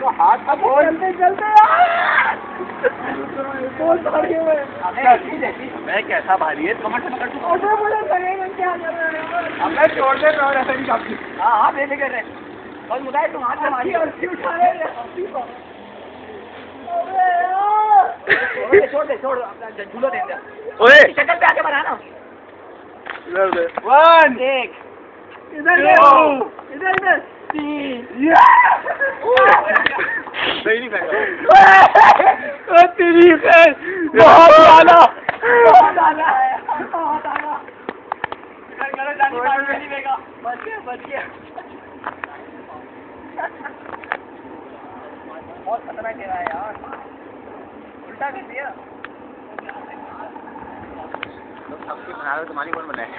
तो हाथ का बोल चलते चलते। बहुत भारी है। मैं कैसा भारी है? कमर से पकड़। तू लगेगा क्या कर रहे हो? अब मैं छोड़ दे मैं ऐसे नहीं काफ़ी हाँ। हाँ बेफिक्र रहे। बस मुदाए तुम हाथ उठा रहे हैं। अबे छोड़ दे छोड़ अपना झूलो दे दे ओए! पे आके बना ना इधर दे। वन देख। इधर दो। इधर इधर सही नहीं फेंका तेरी खैर बहुत ज़्यादा। बहुत आना है बहुत देगा। बच गया बच गया। बहुत खतरनाक खेला है यार। उल्टा कर दिया। सबके बना रहे तुम्हारी कौन बनाए हैं।